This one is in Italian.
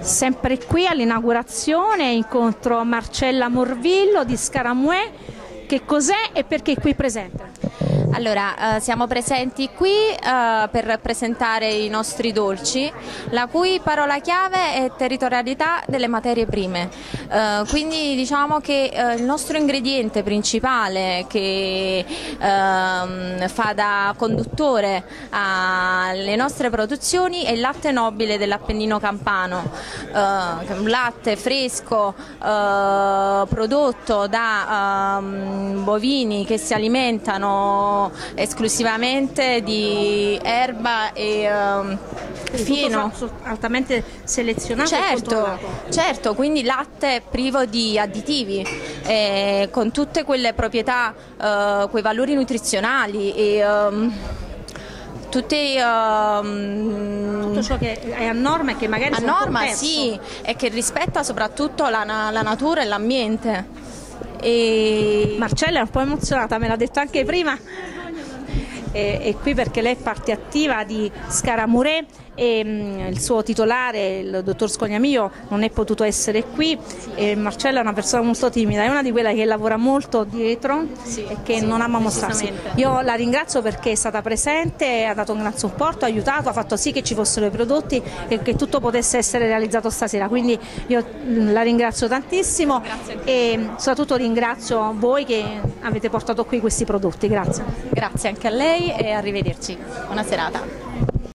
sempre qui all'inaugurazione incontro Marcella Morvillo di Scaramouè. Che cos'è e perché è qui presente? Allora, eh, siamo presenti qui eh, per presentare i nostri dolci, la cui parola chiave è territorialità delle materie prime. Eh, quindi diciamo che eh, il nostro ingrediente principale che ehm, fa da conduttore alle nostre produzioni è il latte nobile dell'Appennino Campano, eh, un latte fresco eh, prodotto da ehm, bovini che si alimentano esclusivamente di erba e um, fieno. altamente selezionato certo, certo, quindi latte privo di additivi, eh, con tutte quelle proprietà, eh, quei valori nutrizionali e um, tutti, um, tutto ciò che è a norma e che magari a norma sì e che rispetta soprattutto la, la natura e l'ambiente e Marcella è un po' emozionata, me l'ha detto anche prima. E, e qui perché lei è parte attiva di Scaramurè e mh, mm, il suo titolare, il dottor Scognamio, non è potuto essere qui e Marcella è una persona molto timida, è una di quelle che lavora molto dietro sì, e che sì, non ama mostrarsi. Io la ringrazio perché è stata presente, ha dato un gran supporto, ha aiutato, ha fatto sì che ci fossero i prodotti e che tutto potesse essere realizzato stasera, quindi io mm, la ringrazio tantissimo e soprattutto ringrazio voi che avete portato qui questi prodotti. Grazie. Grazie anche a lei e arrivederci. Buona serata.